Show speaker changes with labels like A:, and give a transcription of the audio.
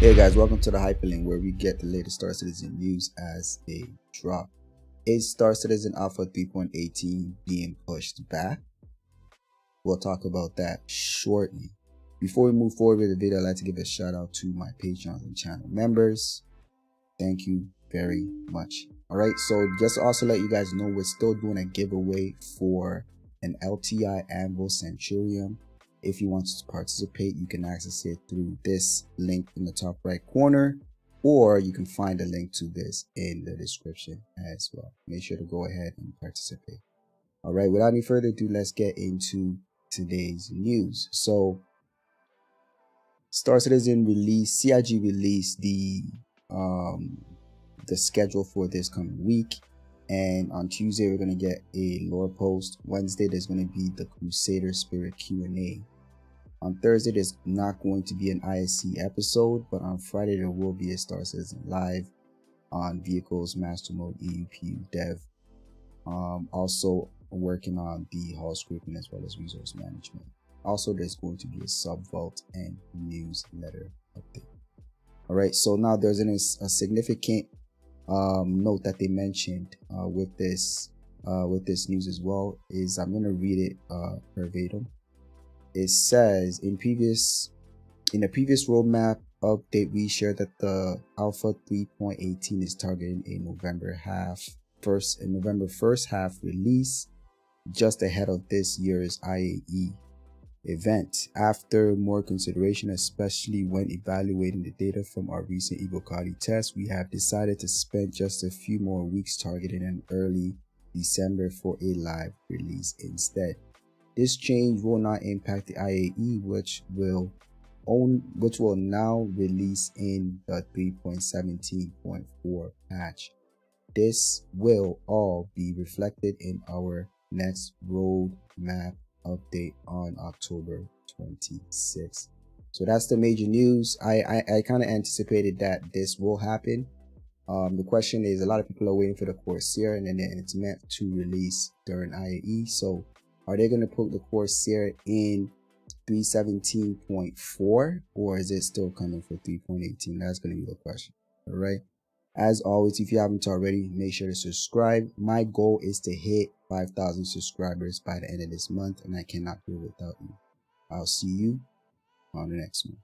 A: Hey guys, welcome to the Hyperlane where we get the latest Star Citizen news as they drop. Is Star Citizen Alpha 3.18 being pushed back? We'll talk about that shortly. Before we move forward with the video, I'd like to give a shout out to my Patreon and channel members. Thank you very much. Alright, so just also let you guys know, we're still doing a giveaway for an LTI Anvil Centurion if you want to participate, you can access it through this link in the top right corner, or you can find a link to this in the description as well. Make sure to go ahead and participate. All right, without any further ado, let's get into today's news. So, Star Citizen release, CIG released the um the schedule for this coming week. And on Tuesday, we're going to get a lore post. Wednesday, there's going to be the Crusader Spirit Q&A. On Thursday, there's not going to be an ISC episode, but on Friday, there will be a Star Citizen Live on Vehicles, Master Mode, EUP, Dev. Um, also working on the hall scripting as well as resource management. Also, there's going to be a sub vault and newsletter update. All right, so now there's an, a significant um, note that they mentioned uh, with this uh, with this news as well. Is I'm gonna read it uh, verbatim it says in previous in a previous roadmap update we shared that the alpha 3.18 is targeting a november half first in november first half release just ahead of this year's iae event after more consideration especially when evaluating the data from our recent evocati test we have decided to spend just a few more weeks targeting an early december for a live release instead this change will not impact the IAE, which will own which will now release in the 3.17.4 patch. This will all be reflected in our next roadmap update on October 26th. So that's the major news. I I, I kind of anticipated that this will happen. Um, the question is, a lot of people are waiting for the Corsair, and then it's meant to release during IAE. So are they going to put the Corsair in 317.4 or is it still coming for 3.18? That's going to be the question. All right. As always, if you haven't already, make sure to subscribe. My goal is to hit 5,000 subscribers by the end of this month, and I cannot do it without you. I'll see you on the next one.